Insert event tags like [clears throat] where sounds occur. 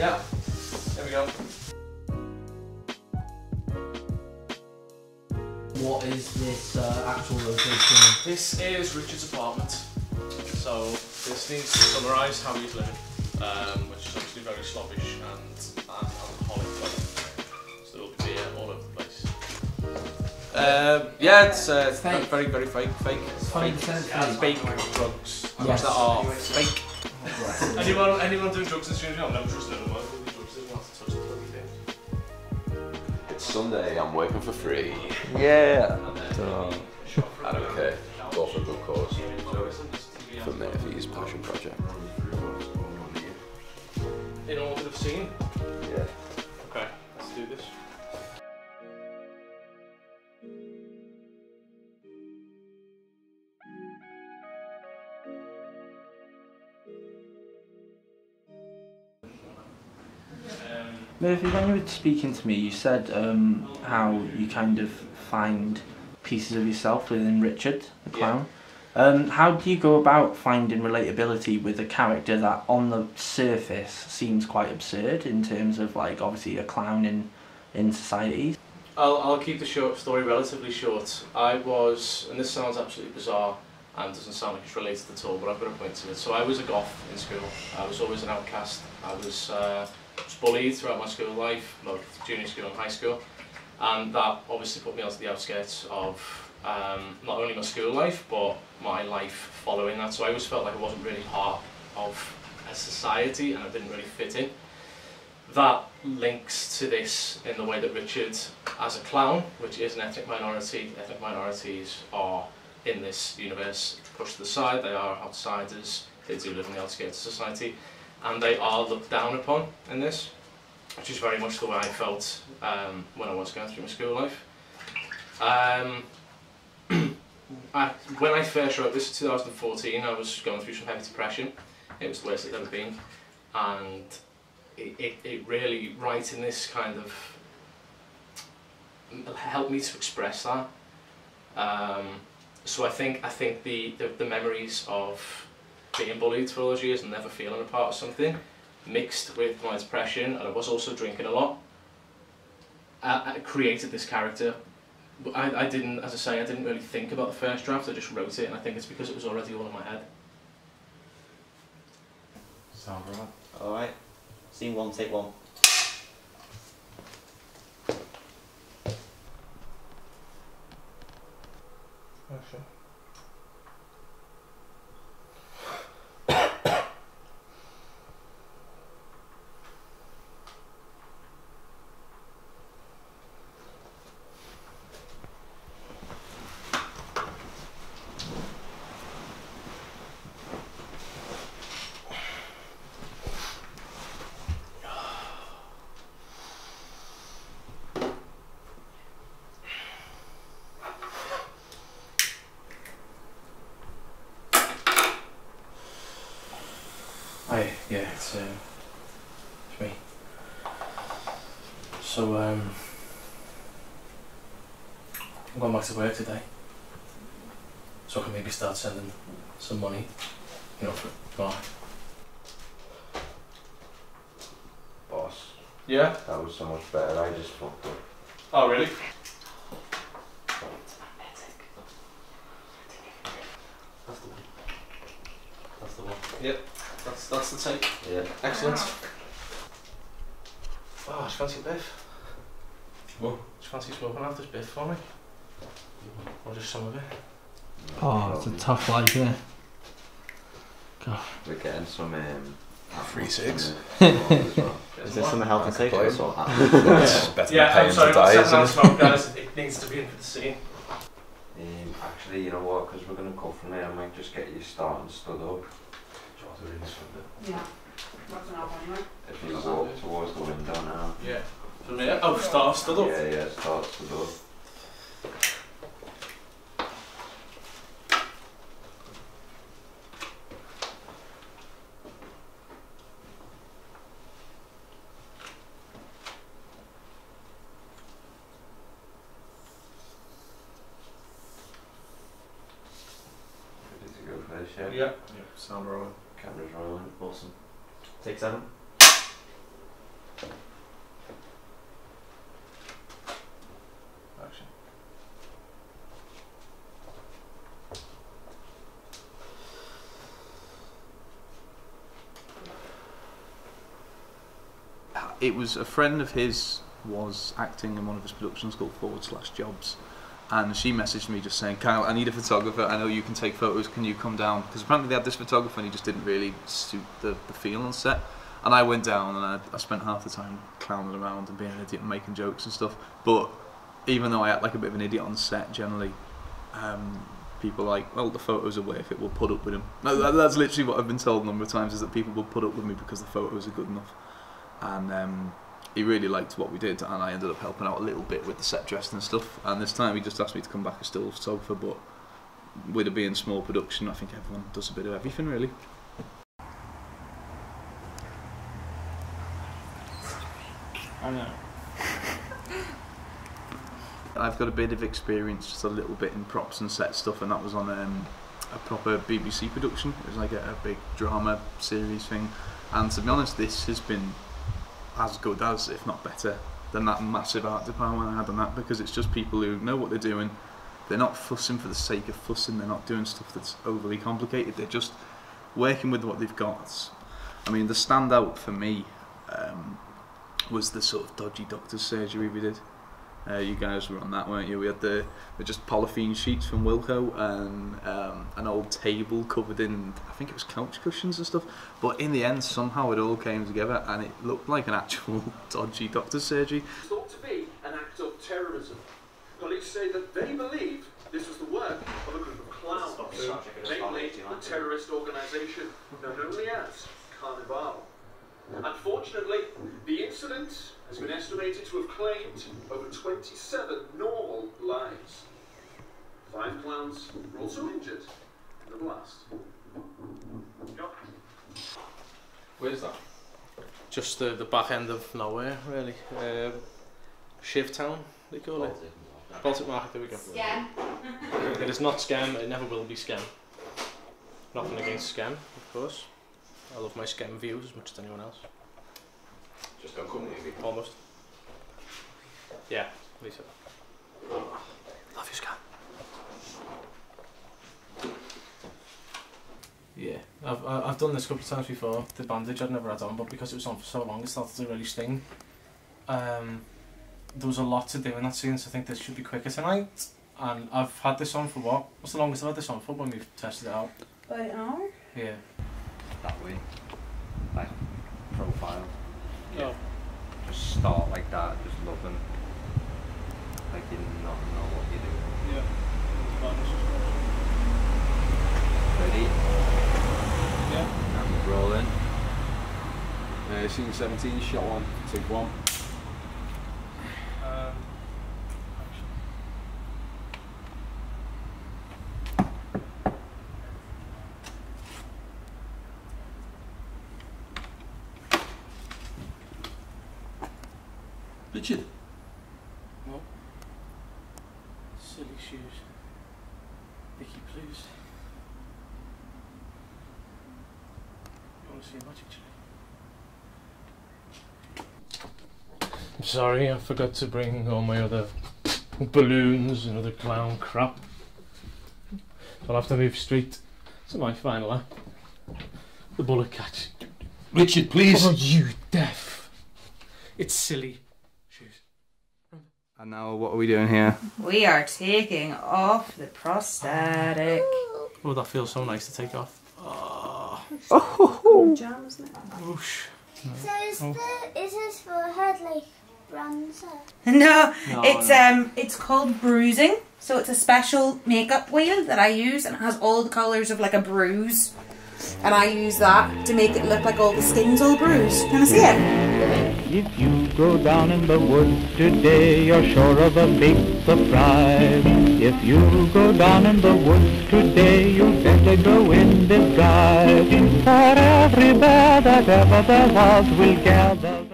Yeah. There we go. What is this uh, actual location? This is Richard's apartment. So this needs to summarise how he's living, um, which is obviously very slobbish and, and alcoholic. So there will be beer all over the place. Uh, yeah, it's uh, Fake. very, very fake. Fake. It's funny percent Fake drugs Yes. that are fake. Anyone, anyone doing drugs in the studio? I've never trusted anyone doing drugs. They don't have to touch the bloody thing. It's Sunday, I'm working for free. Yeah. I don't care. It's all for a good cause. For Murphy's passion project. Anyone would have seen? Yeah. Murphy, when you were speaking to me, you said um, how you kind of find pieces of yourself within Richard, the Yeah. clown. Um, how do you go about finding relatability with a character that, on the surface, seems quite absurd in terms of, like, obviously a clown in in society? I'll, I'll keep the short story relatively short. I was, and this sounds absolutely bizarre and doesn't sound like it's related at all, but I've got a point to it. So I was a goth in school. I was always an outcast. I was, uh, was bullied throughout my school life, both junior school and high school. And that obviously put me onto the outskirts of um, not only my school life, but my life following that. So I always felt like I wasn't really part of a society and I didn't really fit in. That links to this in the way that Richard, as a clown, which is an ethnic minority, ethnic minorities are in this universe pushed to the side, they are outsiders, they do live in the outskirts of society, and they are looked down upon in this, which is very much the way I felt um, when I was going through my school life. Um, [clears throat] I, when I first wrote this in 2014, I was going through some heavy depression. It was the worst it's ever been, and it, it, it really writing this kind of helped me to express that. Um, so I think I think the, the, the memories of being bullied for all those years and never feeling a part of something, mixed with my depression, and I was also drinking a lot, I, I created this character. But I, I didn't, as I say, I didn't really think about the first draft, I just wrote it, and I think it's because it was already all in my head. Sound right. Alright. Scene one, take one. Hi, yeah, it's, it's me. So, um, I'm going back to work today. So I can maybe start sending some money, you know, for tomorrow. Boss, Yeah? that was so much better. I just fucked up. Oh, really? That's the one. That's the one. That's, that's the take. Yeah. Excellent. Oh, just fancy a biff. What? Just fancy smoking out this biff for me. Or just some of it. Oh, it's a tough life, yeah. We're getting some um, Free cigs. [laughs] Is this some health and safety? Play. or? [laughs] It's better Yeah, than I'm paying sorry, to not die, isn't it? smoke, guys. It needs to be in for the scene. Um, actually, you know what? Because we're gonna go from there. I might just get you starting stood up. Yeah. What's an up anyway? If you walk towards the window now. Yeah. From there? Oh, start, stood up. Yeah, yeah. Start stood up. Ready to go for this, yeah? Yeah. Yeah, sound rolling. Camera's rolling. Awesome. Take seven. Action. Uh, it was a friend of his was acting in one of his productions called Forward Slash Jobs, and she messaged me just saying, "Kyle, I need a photographer. I know you can take photos. Can you come down?" Because apparently they had this photographer and he just didn't really suit the, the feel on set. And I went down and I, I spent half the time clowning around and being an idiot and making jokes and stuff. But even though I act like a bit of an idiot on set, generally, um, people like, well, the photos are worth it. We'll put up with them. That, that's literally what I've been told a number of times is that people will put up with me because the photos are good enough. And um, he really liked what we did, and I ended up helping out a little bit with the set dressing and stuff. And this time he just asked me to come back as still photographer, but with it being small production, I think everyone does a bit of everything really. I know. [laughs] I've got a bit of experience, just a little bit in props and set stuff, and that was on um, a proper BBC production. It was like a, a big drama series thing, and to be honest, this has been as good as, if not better, than that massive art department I had on that because it's just people who know what they're doing. They're not fussing for the sake of fussing. They're not doing stuff that's overly complicated. They're just working with what they've got. I mean, the standout for me um, was the sort of dodgy doctor's surgery we did. Uh, you guys were on that, weren't you? We had the, the just polythene sheets from Wilko and um, an old table covered in, I think it was couch cushions and stuff. But in the end, somehow it all came together and it looked like an actual [laughs] dodgy doctor's surgery. thought to be an act of terrorism. Police say that they believe this was the work of a group of clowns, namely the terrorist organisation known only as Carnival. Unfortunately, the incident has been estimated to have claimed over 27 normal lives. Five clowns were also injured in the blast. Where's that? Just the, the back end of nowhere, really. Um, Shiv Town, they call it. Baltic Market, there we go. Skem. It is not Skem, it never will be Skem. Nothing against Skem, of course. I love my Skem views as much as anyone else. Just don't come near me. Almost. Yeah, Lisa. Love you, Skem. Yeah, I've, I- I've done this a couple of times before. The bandage I'd never had on, but because it was on for so long, it started to really sting. Um, there was a lot to do in that scene, so I think this should be quicker tonight. And I've had this on for what? What's the longest I've had this on for when we've tested it out? About an hour? Yeah. That way. Like profile. Oh. Just start like that, just looking like you not know what you're doing. Yeah. Ready? Yeah. And rolling. Uh, scene 17, shot one, take one. Um, Richard. silly shoes. Vicky Blues. You want to see a magic trick? I'm sorry, I forgot to bring all my other balloons and other clown crap. I'll have to move straight to my final act. The bullet catch. Richard, please. Oh, you deaf. It's silly shoes. And now what are we doing here? We are taking off the prosthetic. Oh, that feels so nice to take off. Oh, Jam, isn't it? whoosh. So is, the, is his forehead like bronzer? [laughs] No, No, it's no. um, it's called bruising. So it's a special makeup wheel that I use, and it has all the colours of like a bruise. And I use that to make it look like all the skin's all bruised. Can I see it? If you go down in the woods today, you're sure of a big surprise. If you go down in the woods today, you better go in disguise. For every bear that ever there was will gather.